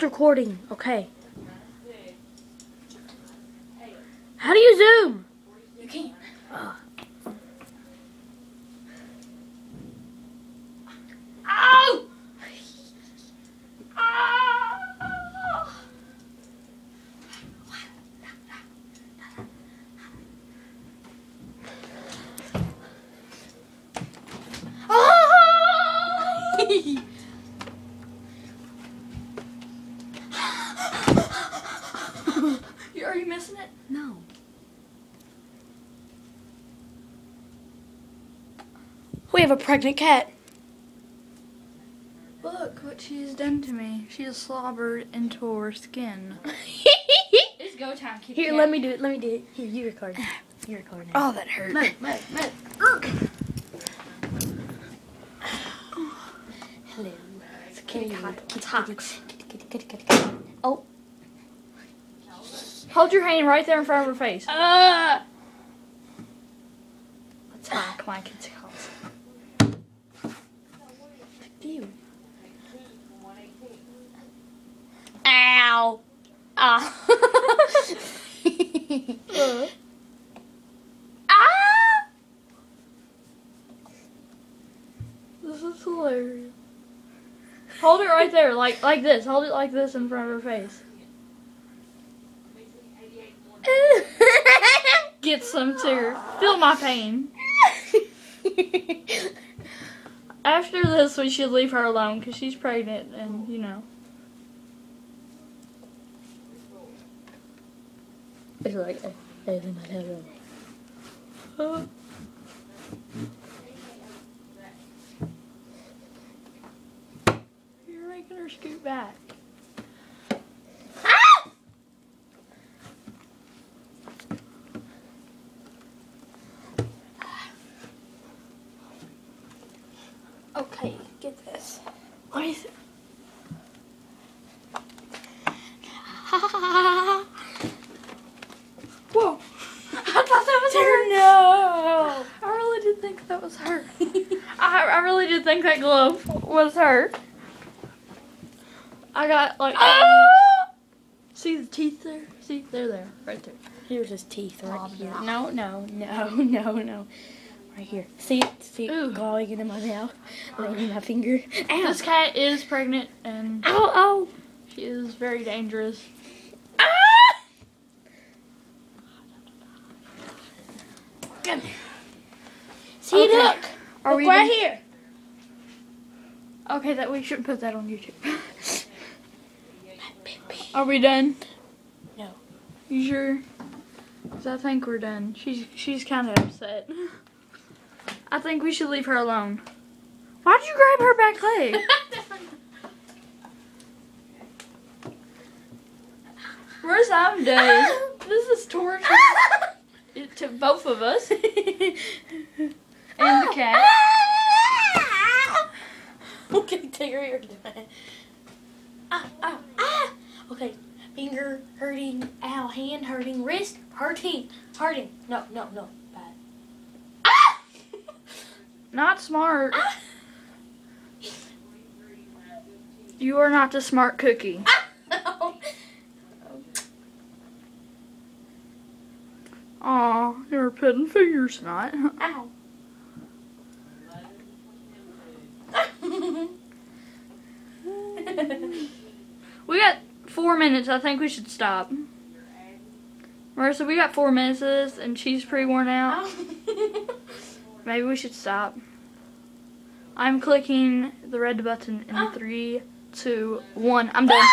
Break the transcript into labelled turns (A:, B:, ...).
A: stopped recording. Okay. How do you zoom?
B: You can't. Ah! Ah! you are you missing it?
A: No. We have a pregnant cat.
B: Look what she's done to me. She has slobbered into her skin. It's go time, kitty
A: Here, let me do it. Let me do it. Here, you record. You record it.
B: Oh, that hurt.
A: Move, move, move. Hello. It's a kitty cat. Kitty, kitty, kitty, kitty, kitty, kitty, kitty. Oh.
B: Hold your hand right there in front of her face.
A: Uh.
B: That's fine. Come on, kitty calls.
A: You. Ow. Ah.
B: Uh.
A: ah.
B: This is hilarious. Hold it right there, like like this. Hold it like this in front of her face. Get some too. Feel my pain. After this, we should leave her alone because she's pregnant and, you know.
A: It's like, I, I.
B: Uh. You're making her scoot back.
A: Ah! Okay, get this.
B: What is it? Whoa! I thought that was her.
A: No.
B: I really did think that was her. I, I really did think that glove was her. I got like.
A: Ah!
B: See the teeth there? See, they're there, right there.
A: Here's his teeth right
B: Oh,
A: here.
B: no.
A: No, no, no, no. Right here. See it? See it
B: Ooh.
A: going into my mouth? Laying in my finger. Ow.
B: This cat is pregnant and
A: Ow, ow.
B: she is very dangerous.
A: Ah! Come here. See,
B: Okay.
A: look.
B: Are
A: look
B: we
A: right here.
B: Okay, that we shouldn't put that on YouTube. Are we done?
A: No.
B: You sure? 'Cause I think we're done. She's she's kind of upset. I think we should leave her alone. Why'd you grab her back leg? Where's I'm done? This is torture to both of us cat.
A: okay, take her ear down. Ah, ah, ah. Okay, finger hurting, ow, hand hurting, wrist hurting, hurting. No, no, no, bad. Ah!
B: Not smart.
A: ah!
B: You are not the smart cookie.
A: No.
B: Aw, you're putting fingers not.
A: Ow.
B: We got four minutes. I think we should stop. Marisa, we got four minutes of this, and she's pretty worn out. Maybe we should stop. I'm clicking the red button in ah. three, two, one. I'm done.